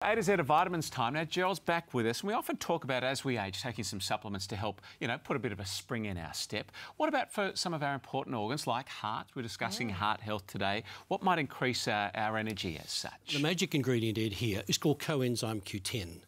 A to Z of vitamins time. Now, Gerald's back with us, and we often talk about as we age taking some supplements to help, you know, put a bit of a spring in our step. What about for some of our important organs like heart? We're discussing mm. heart health today. What might increase our, our, energy as such? The magic ingredient Ed here is called coenzyme Q10, mm.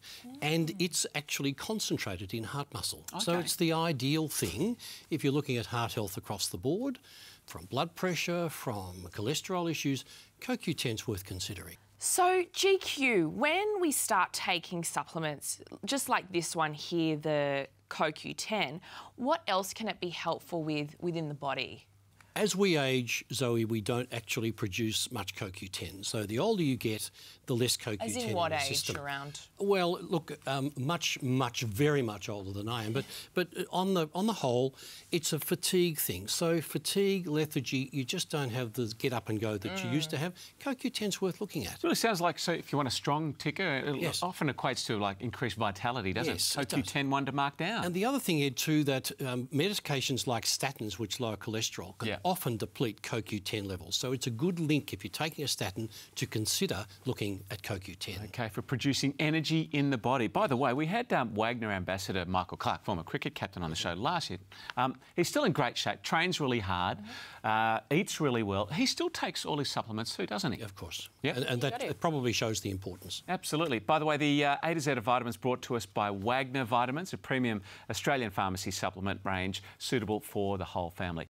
and it's actually concentrated in heart muscle. Okay. So it's the ideal thing if you're looking at heart health across the board, from blood pressure, from cholesterol issues. CoQ10 is worth considering. So, GQ, when we start taking supplements, just like this one here, the CoQ10, what else can it be helpful with within the body? As we age, Zoe, we don't actually produce much CoQ10. So the older you get, the less CoQ10 As in what in age system. around? Well, look, um, much, much, very much older than I am. But but on the on the whole, it's a fatigue thing. So fatigue, lethargy, you just don't have the get up and go that mm. you used to have. CoQ10's worth looking at. It really sounds like so. If you want a strong ticker, it yes. often equates to like increased vitality, doesn't yes, it? CoQ10 one to mark down. And the other thing, Ed, too, that um, medications like statins, which lower cholesterol, can yeah. Often deplete CoQ10 levels. So it's a good link if you're taking a statin to consider looking at CoQ10. Okay, for producing energy in the body. By the way, we had um, Wagner ambassador Michael Clarke, former cricket captain, on the show last year. Um, he's still in great shape, trains really hard, uh, eats really well. He still takes all his supplements too, doesn't he? Of course. Yeah. And, and that probably shows the importance. Absolutely. By the way, the uh, A to Z of vitamins brought to us by Wagner Vitamins, a premium Australian pharmacy supplement range suitable for the whole family.